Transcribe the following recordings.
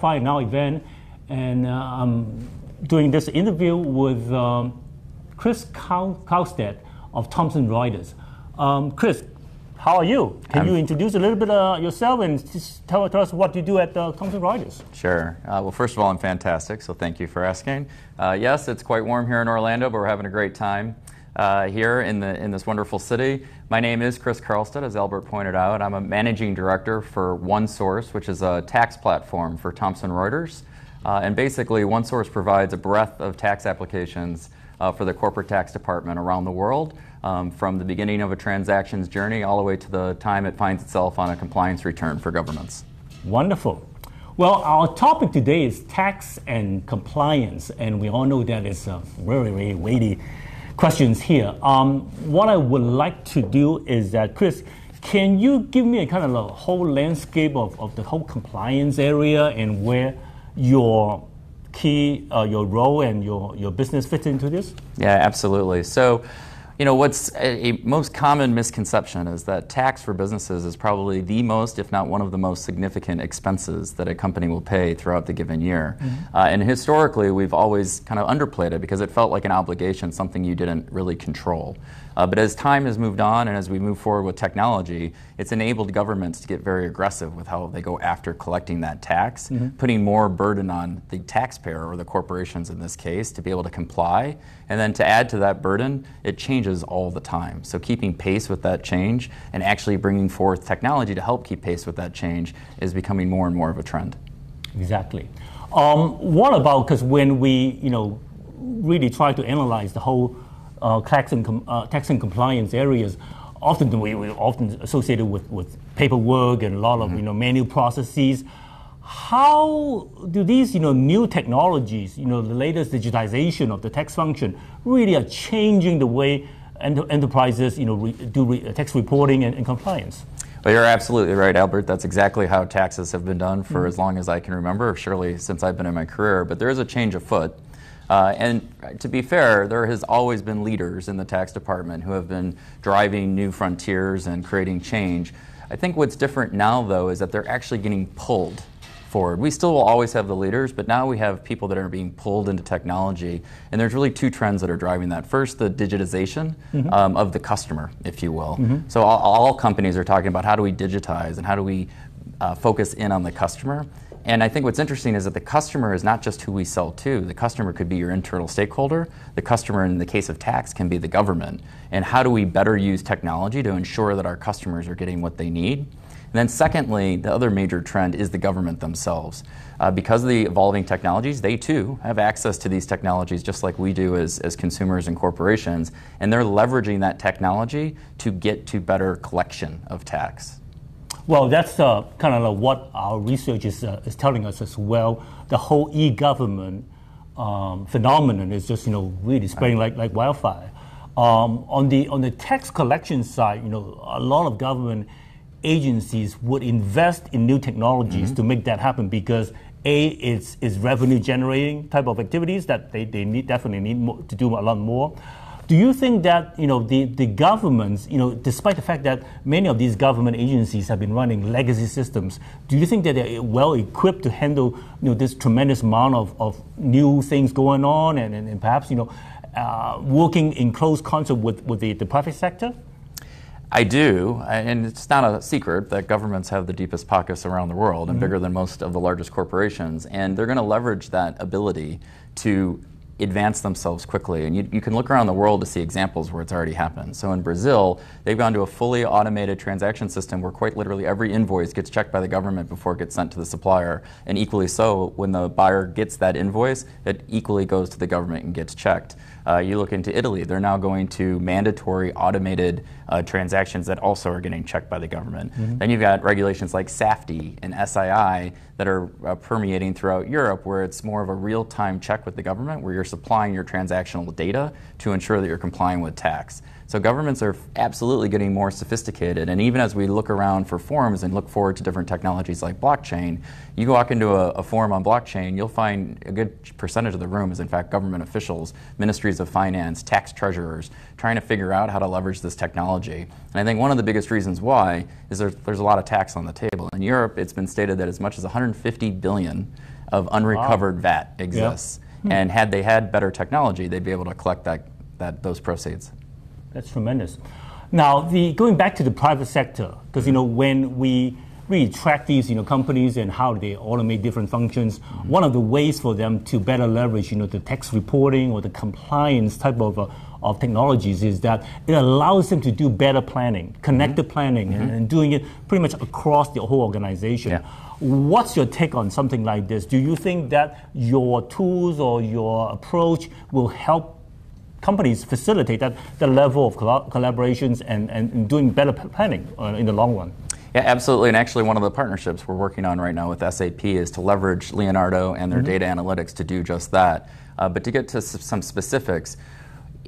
Friday Now event, and uh, I'm doing this interview with um, Chris Carlstead of Thomson Reuters. Um, Chris, how are you? Can I'm, you introduce a little bit uh, yourself and just tell, tell, us what you do at uh, Thomson Reuters? Sure. Uh, well, first of all, I'm fantastic, so thank you for asking. Uh, yes, it's quite warm here in Orlando, but we're having a great time uh, here in, the, in this wonderful city. My name is Chris Carlstead, as Albert pointed out. I'm a managing director for OneSource, which is a tax platform for Thomson Reuters. Uh, and basically, OneSource provides a breadth of tax applications uh, for the corporate tax department around the world, um, from the beginning of a transaction's journey all the way to the time it finds itself on a compliance return for governments. Wonderful. Well, our topic today is tax and compliance, and we all know that it's a very, very weighty questions here. Um, what I would like to do is that, Chris, can you give me a kind of a whole landscape of, of the whole compliance area and where your key, uh, your role and your, your business fits into this? Yeah, absolutely. So, you know, what's a, a, most common misconception is that tax for businesses is probably the most, if not one of the most significant expenses that a company will pay throughout the given year. Mm-hmm. Uh, and historically, we've always kind of underplayed it because it felt like an obligation, something you didn't really control. Uh, but as time has moved on and as we move forward with technology, it's enabled governments to get very aggressive with how they go after collecting that tax, mm-hmm. putting more burden on the taxpayer or the corporations in this case to be able to comply. And then to add to that burden, it changes all the time. So keeping pace with that change and actually bringing forth technology to help keep pace with that change is becoming more and more of a trend. Exactly. Um, what about because when we, you know, really try to analyze the whole uh, tax, and com- uh, tax and compliance areas, often we, we often associated with, with paperwork and a lot of mm-hmm. you know manual processes. How do these you know new technologies, you know the latest digitization of the tax function, really are changing the way enterprises you know re- do re- tax reporting and, and compliance? Well, you're absolutely right, Albert. That's exactly how taxes have been done for mm-hmm. as long as I can remember, surely since I've been in my career. But there is a change afoot. Uh, and to be fair, there has always been leaders in the tax department who have been driving new frontiers and creating change. I think what's different now, though, is that they're actually getting pulled forward. We still will always have the leaders, but now we have people that are being pulled into technology. And there's really two trends that are driving that. First, the digitization mm-hmm. um, of the customer, if you will. Mm-hmm. So all, all, companies are talking about how do we digitize and how do we uh, focus in on the customer. And I think what's interesting is that the customer is not just who we sell to. The customer could be your internal stakeholder. The customer, in the case of tax, can be the government. And how do we better use technology to ensure that our customers are getting what they need? And then, secondly, the other major trend is the government themselves. Uh, because of the evolving technologies, they too have access to these technologies just like we do as, as consumers and corporations. And they're leveraging that technology to get to better collection of tax. Well, that's uh, kind of what our research is, uh, is telling us as well. The whole e-government um, phenomenon is just you know really spreading like, like wildfire. Um, on the on the tax collection side, you know, a lot of government agencies would invest in new technologies mm-hmm. to make that happen because a it's is revenue generating type of activities that they, they need definitely need more, to do a lot more. Do you think that you know the, the governments, you know, despite the fact that many of these government agencies have been running legacy systems, do you think that they're well equipped to handle you know this tremendous amount of, of new things going on and, and, and perhaps you know uh, working in close concert with, with the, the private sector? I do, and it's not a secret that governments have the deepest pockets around the world and mm-hmm. bigger than most of the largest corporations, and they're going to leverage that ability to advance themselves quickly. And you, you, can look around the world to see examples where it's already happened. So in Brazil, they've gone to a fully automated transaction system where quite literally every invoice gets checked by the government before it gets sent to the supplier. And equally so, when the buyer gets that invoice, it equally goes to the government and gets checked. Uh, you look into Italy, they're now going to mandatory automated uh, transactions that also are getting checked by the government. Mm-hmm. Then you've got regulations like SAF-T and SII that are uh, permeating throughout Europe, where it's more of a real time check with the government, where you're supplying your transactional data to ensure that you're complying with tax. So governments are absolutely getting more sophisticated. And even as we look around for forms and look forward to different technologies like blockchain, you walk into a, a forum on blockchain, you'll find a good percentage of the room is in fact government officials, ministries of finance, tax treasurers, trying to figure out how to leverage this technology. And I think one of the biggest reasons why is there's, there's a lot of tax on the table. In Europe, it's been stated that as much as 150 billion of unrecovered VAT exists. Hmm. And had they had better technology, they'd be able to collect that, that, those proceeds. That's tremendous. Now, the, going back to the private sector, because you know when we really track these you know companies and how they automate different functions, mm-hmm. one of the ways for them to better leverage you know the tax reporting or the compliance type of uh, of technologies is that it allows them to do better planning, connected mm-hmm. planning, mm-hmm. And, and, doing it pretty much across the whole organization. Yeah. What's your take on something like this? Do you think that your tools or your approach will help companies facilitate that, that level of collaborations and, and doing better planning uh, in the long run? Yeah, absolutely. And actually, one of the partnerships we're working on right now with SAP is to leverage Leonardo and their mm-hmm. data analytics to do just that. Uh, but to get to some specifics,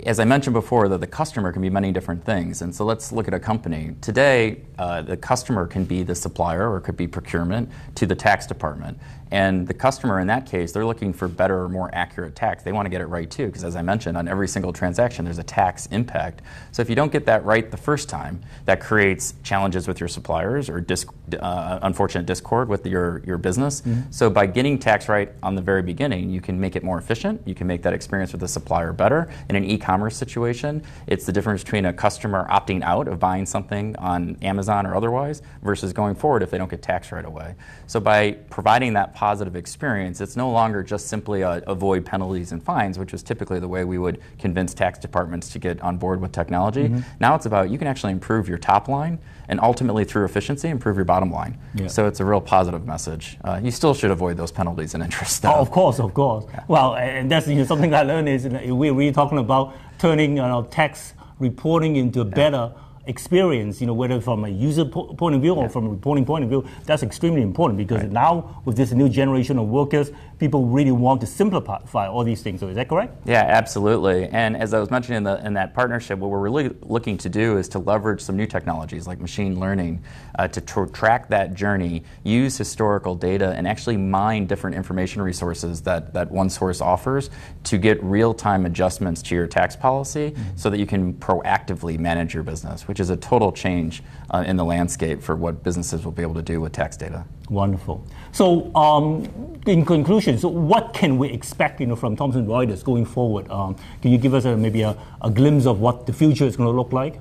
as I mentioned before, that the customer can be many different things. And so let's look at a company. Today, uh, the customer can be the supplier or it could be procurement to the tax department. And the customer in that case, they're looking for better or more accurate tax. They want to get it right too, because as I mentioned, on every single transaction, there's a tax impact. So if you don't get that right the first time, that creates challenges with your suppliers or dis- uh, unfortunate discord with your, your business. Mm-hmm. So by getting tax right on the very beginning, you can make it more efficient. You can make that experience with the supplier better. In an e commerce situation, it's the difference between a customer opting out of buying something on Amazon or otherwise versus going forward if they don't get taxed right away. So by providing that positive experience, it's no longer just simply a, avoid penalties and fines, which is typically the way we would convince tax departments to get on board with technology. Mm-hmm. Now it's about you can actually improve your top line and ultimately through efficiency improve your bottom line. Yeah. So it's a real positive message. Uh, you still should avoid those penalties and interest. Oh, of course, of course. Yeah. Well, and that's you know, something I learned is we're really talking about turning you know, tax reporting into a better experience, you know, whether from a user po- point of view or from a reporting point of view, that's extremely important because right. now with this new generation of workers, people really want to simplify all these things. So is that correct? Yeah, absolutely. And as I was mentioning in, the, in that partnership, what we're really looking to do is to leverage some new technologies like machine learning uh, to tr- track that journey, use historical data, and actually mine different information resources that, that OneSource offers to get real-time adjustments to your tax policy mm-hmm. so that you can proactively manage your business, which is a total change uh, in the landscape for what businesses will be able to do with tax data. Wonderful. So, um, in conclusion, so what can we expect, you know, from Thomson Reuters going forward? Um, can you give us a, maybe a, a glimpse of what the future is going to look like?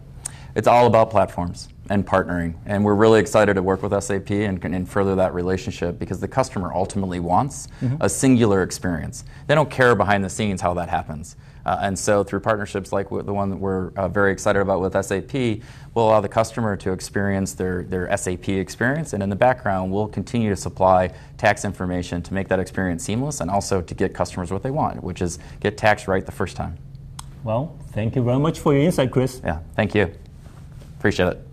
It's all about platforms and partnering. And we're really excited to work with SAP and, and further that relationship because the customer ultimately wants mm-hmm. a singular experience. They don't care behind the scenes how that happens. Uh, and so, through partnerships like the one that we're uh, very excited about with SAP, we'll allow the customer to experience their, their SAP experience. And in the background, we'll continue to supply tax information to make that experience seamless and also to get customers what they want, which is get tax right the first time. Well, thank you very much for your insight, Chris. Yeah, thank you. Appreciate it.